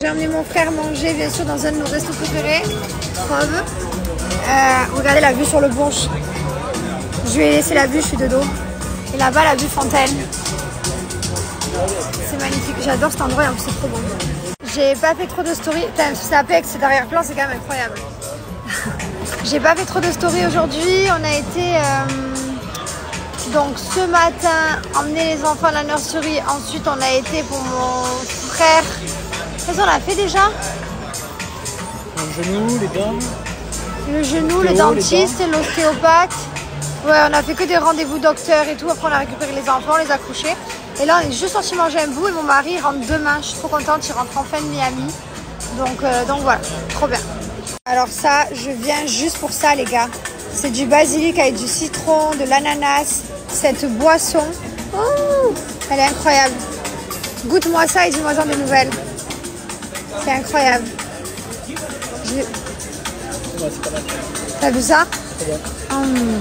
J'ai emmené mon frère manger, bien sûr, dans un de nos restos préférés, Preuve. Euh, regardez la vue sur le Bourge. Je lui ai laissé la vue, je suis de dos. Et là-bas, la vue Fontaine. C'est magnifique. J'adore cet endroit et en c'est trop bon. J'ai pas fait trop de stories. Putain, C'est APEX, c'est derrière-plan, c'est quand même incroyable. J'ai pas fait trop de stories aujourd'hui. On a été. euh, donc ce matin, emmener les enfants à la nurserie. Ensuite, on a été pour mon frère. Qu'est-ce qu'on a fait déjà Le genou, les dents. Le genou, le dentiste, l'ostéopathe. Ouais, on a fait que des rendez-vous docteurs et tout. Après, on a récupéré les enfants, les a couchés. Et là, on est juste sorti manger un bout et mon mari il rentre demain. Je suis trop contente, il rentre enfin de Miami. Donc, euh, donc voilà, trop bien. Alors ça, je viens juste pour ça, les gars. C'est du basilic avec du citron, de l'ananas. Cette boisson, oh, elle est incroyable. Goûte-moi ça et dis-moi des nouvelles. C'est incroyable. Je- Ouais. T'as vu ça Très bien. Hum.